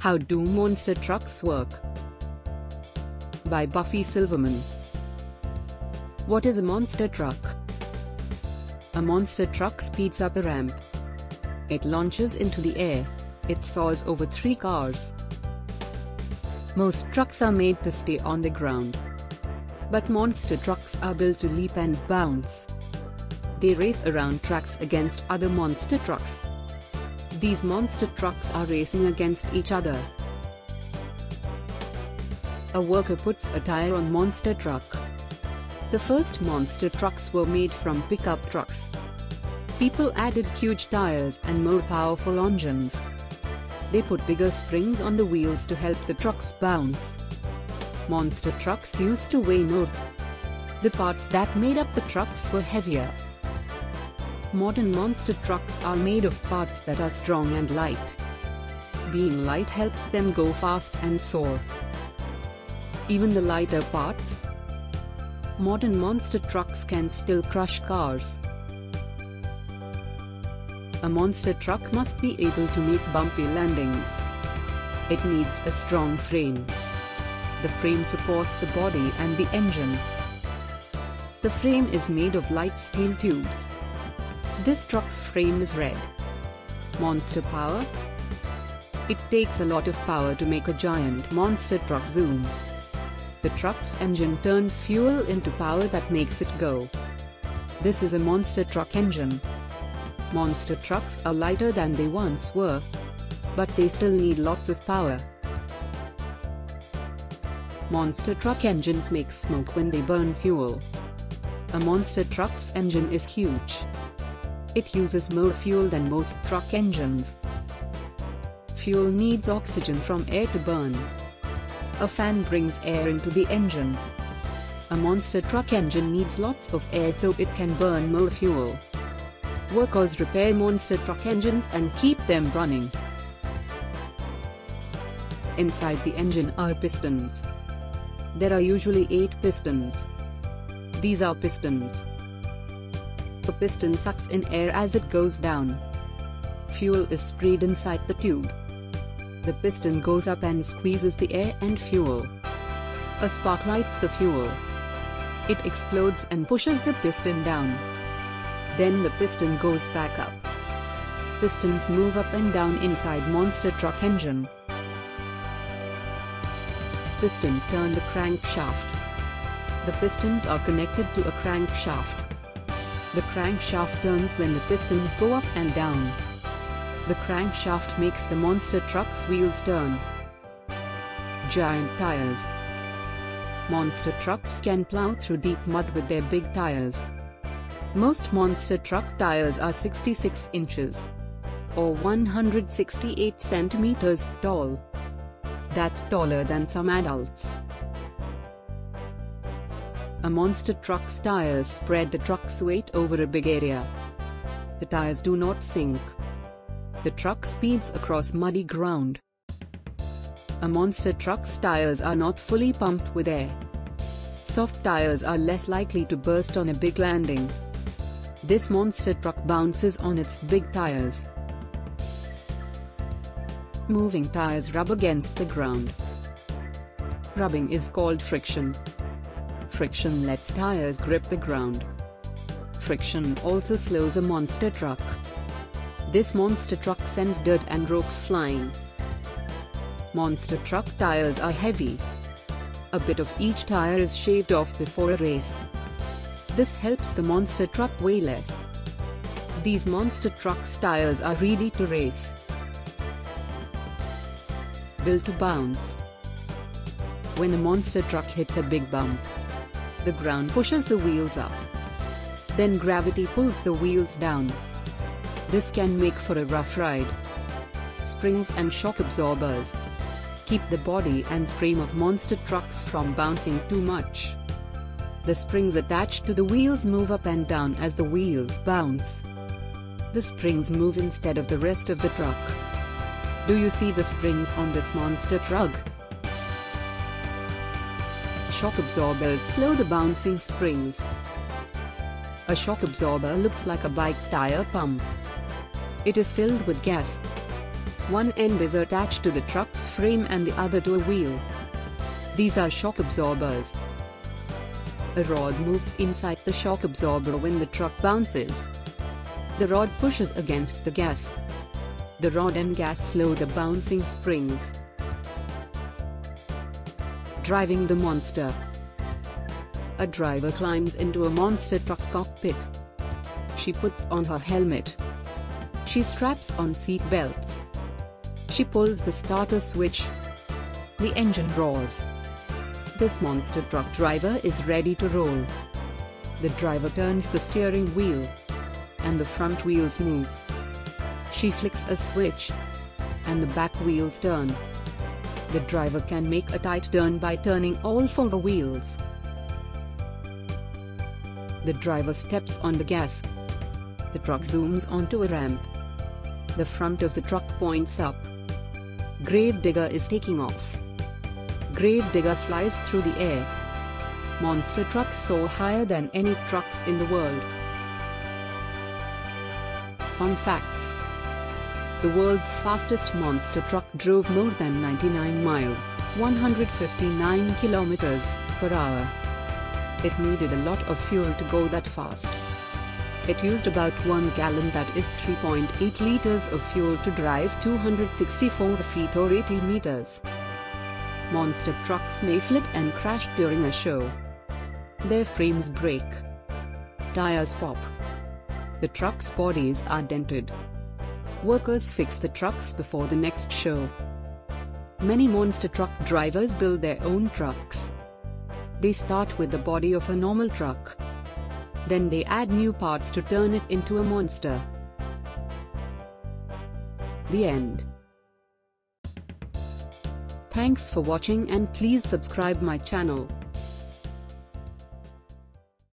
How do monster trucks work? By Buffy Silverman. What is a monster truck? A monster truck speeds up a ramp. It launches into the air. It soars over three cars. Most trucks are made to stay on the ground. But monster trucks are built to leap and bounce. They race around tracks against other monster trucks. These monster trucks are racing against each other. A worker puts a tire on monster truck. The first monster trucks were made from pickup trucks. People added huge tires and more powerful engines. They put bigger springs on the wheels to help the trucks bounce. Monster trucks used to weigh more. The parts that made up the trucks were heavier. Modern monster trucks are made of parts that are strong and light. Being light helps them go fast and soar. Even the lighter parts. Modern monster trucks can still crush cars. A monster truck must be able to make bumpy landings. It needs a strong frame. The frame supports the body and the engine. The frame is made of light steel tubes. This truck's frame is red. Monster power? It takes a lot of power to make a giant monster truck zoom. The truck's engine turns fuel into power that makes it go. This is a monster truck engine. Monster trucks are lighter than they once were. But they still need lots of power. Monster truck engines make smoke when they burn fuel. A monster truck's engine is huge. It uses more fuel than most truck engines. Fuel needs oxygen from air to burn. A fan brings air into the engine. A monster truck engine needs lots of air so it can burn more fuel. Workers repair monster truck engines and keep them running. Inside the engine are pistons. There are usually 8 pistons. These are pistons. The piston sucks in air as it goes down. Fuel is sprayed inside the tube. The piston goes up and squeezes the air and fuel. A spark lights the fuel. It explodes and pushes the piston down. Then the piston goes back up. Pistons move up and down inside monster truck engine. Pistons turn the crankshaft. The pistons are connected to a crankshaft. The crankshaft turns when the pistons go up and down. The crankshaft makes the monster truck's wheels turn. Giant tires. Monster trucks can plow through deep mud with their big tires. Most monster truck tires are 66 inches or 168 centimeters tall. That's taller than some adults. A monster truck's tires spread the truck's weight over a big area. The tires do not sink. The truck speeds across muddy ground. A monster truck's tires are not fully pumped with air. Soft tires are less likely to burst on a big landing. This monster truck bounces on its big tires. Moving tires rub against the ground. Rubbing is called friction. Friction lets tires grip the ground. Friction also slows a monster truck. This monster truck sends dirt and rocks flying. Monster truck tires are heavy. A bit of each tire is shaved off before a race. This helps the monster truck weigh less. These monster truck's tires are ready to race. Built to bounce. When a monster truck hits a big bump, the ground pushes the wheels up. Then gravity pulls the wheels down. This can make for a rough ride. Springs and shock absorbers keep the body and frame of monster trucks from bouncing too much. The springs attached to the wheels move up and down as the wheels bounce. The springs move instead of the rest of the truck. Do you see the springs on this monster truck? Shock absorbers slow the bouncing springs. A shock absorber looks like a bike tire pump. It is filled with gas. One end is attached to the truck's frame and the other to a wheel. These are shock absorbers. A rod moves inside the shock absorber when the truck bounces. The rod pushes against the gas. The rod and gas slow the bouncing springs. Driving the monster. A driver climbs into a monster truck cockpit. She puts on her helmet. She straps on seat belts. She pulls the starter switch. The engine roars. This monster truck driver is ready to roll. The driver turns the steering wheel. And the front wheels move. She flicks a switch. And the back wheels turn. The driver can make a tight turn by turning all four wheels. The driver steps on the gas. The truck zooms onto a ramp. The front of the truck points up. Gravedigger is taking off. Gravedigger flies through the air. Monster trucks soar higher than any trucks in the world. Fun facts The world's fastest monster truck drove more than 99 miles, 159 kilometers per hour. It needed a lot of fuel to go that fast. It used about 1 gallon that is 3.8 liters of fuel to drive 264 feet or 80 meters. Monster trucks may flip and crash during a show. Their frames break. Tires pop. The truck's bodies are dented. Workers fix the trucks before the next show. Many monster truck drivers build their own trucks. They start with the body of a normal truck. Then they add new parts to turn it into a monster. The end. Thanks for watching and please subscribe my channel.